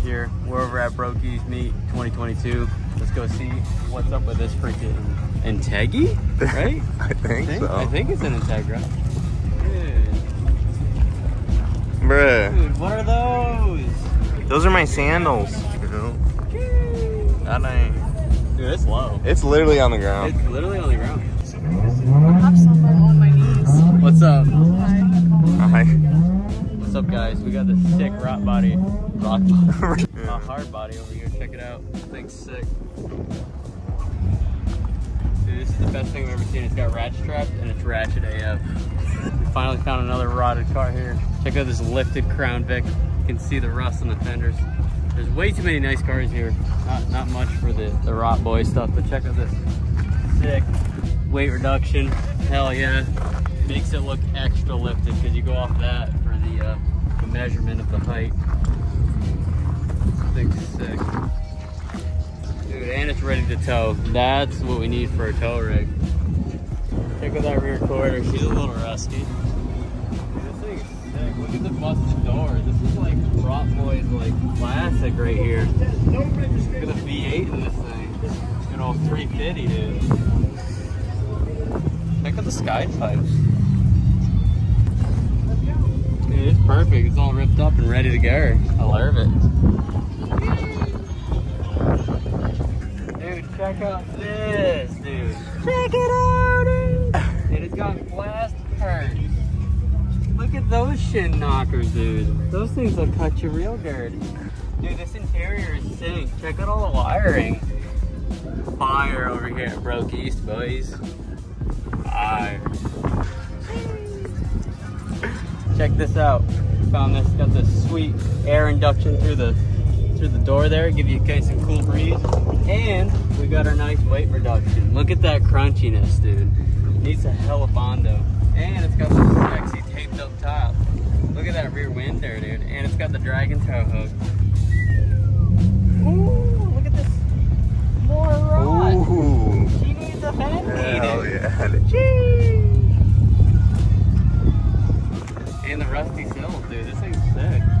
here. We're over at Broke East Meet 2022. Let's go see what's up with this freaking Integra, right? I think, I think, so. I think it's an Integra. Dude, Bruh. dude, what are those? Those are my sandals. That ain't. Dude, it's low. It's literally on the ground. It's literally on the ground. Guys? We got this sick rock body, rock body, uh, hard body over here. Check it out. This thing's sick. Dude, this is the best thing I've ever seen. It's got ratchet straps and it's ratchet AF. We finally found another rotted car here. Check out this lifted Crown Vic. You can see the rust on the fenders. There's way too many nice cars here. Not not much for the, the rot boy stuff, but check out this sick weight reduction. Hell yeah. Makes it look extra lifted because you go off that for the, uh, the measurement of the height. Thing's sick. Dude, and it's ready to tow. That's what we need for a tow rig. Check out that rear quarter. She's a little rusty. This thing is sick. Look at the busted doors. This is like Rot Boy's like classic right here. Look at the V8 in this thing. Good old 350, dude. Check out the sky pipes. Perfect. It's all ripped up and ready to go. I love it. Dude, check out this, dude. Check it out, dude. And it's got glass curtains. Look at those shin knockers, dude. Those things will cut you real dirty. Dude, this interior is sick. Check out all the wiring. Fire over here at Broke East, boys. Fire. Check this out. Found this. Got this sweet air induction through the through the door there. Give you guys some cool breeze. And we got our nice weight reduction. Look at that crunchiness, dude. Needs a hell of bondo. And it's got this sexy taped up top. Look at that rear wind there, dude. And it's got the dragon tow hook. And the rusty sills, dude. This thing's sick.